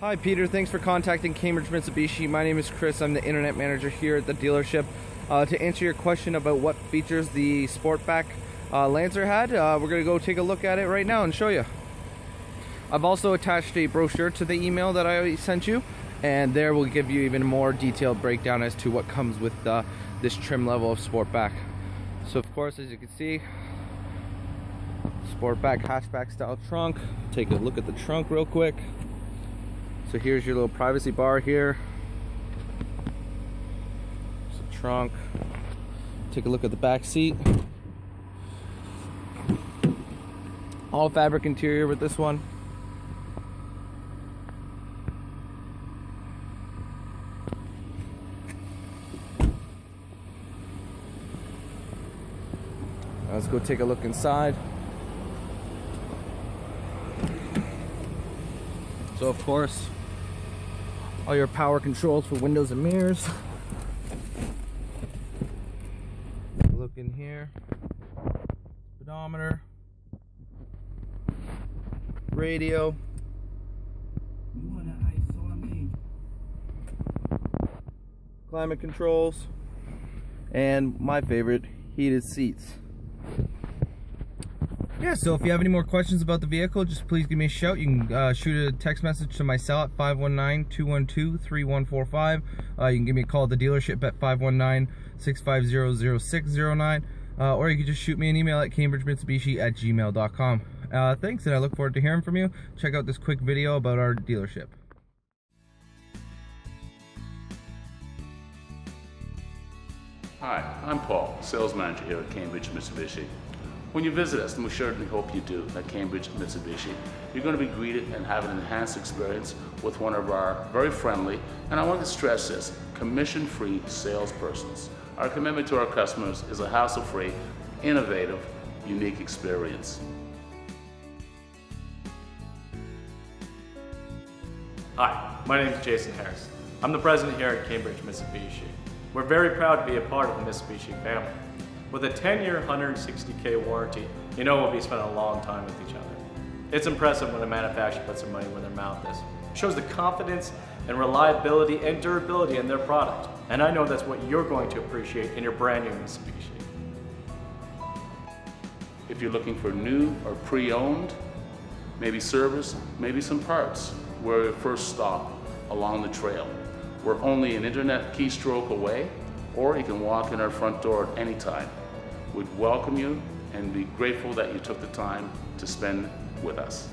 Hi, Peter. Thanks for contacting Cambridge Mitsubishi. My name is Chris. I'm the internet manager here at the dealership. Uh, to answer your question about what features the Sportback uh, Lancer had, uh, we're going to go take a look at it right now and show you. I've also attached a brochure to the email that I sent you, and there we'll give you even more detailed breakdown as to what comes with uh, this trim level of Sportback. So, of course, as you can see, Sportback hatchback style trunk. Take a look at the trunk real quick. So here's your little privacy bar here. There's a trunk. Take a look at the back seat. All fabric interior with this one. Let's go take a look inside. So of course, all your power controls for windows and mirrors. Look in here. Speedometer. Radio. Climate controls. And my favorite, heated seats. Yeah, so if you have any more questions about the vehicle, just please give me a shout. You can uh, shoot a text message to my cell at 519-212-3145. Uh, you can give me a call at the dealership at 519-650-0609. Uh, or you can just shoot me an email at cambridgemitsubishi at gmail.com. Uh, thanks, and I look forward to hearing from you. Check out this quick video about our dealership. Hi, I'm Paul, sales manager here at Cambridge Mitsubishi. When you visit us, and we certainly hope you do at Cambridge Mitsubishi, you're going to be greeted and have an enhanced experience with one of our very friendly, and I want to stress this, commission-free salespersons. Our commitment to our customers is a hassle-free, innovative, unique experience. Hi, my name is Jason Harris. I'm the president here at Cambridge Mitsubishi. We're very proud to be a part of the Mitsubishi family. With a 10-year, 160K warranty, you know we'll be spending a long time with each other. It's impressive when a manufacturer puts their money where their mouth is. It shows the confidence and reliability and durability in their product. And I know that's what you're going to appreciate in your brand new Mitsubishi. If you're looking for new or pre-owned, maybe service, maybe some parts, we're your first stop along the trail. We're only an internet keystroke away, or you can walk in our front door at any time. We'd welcome you and be grateful that you took the time to spend with us.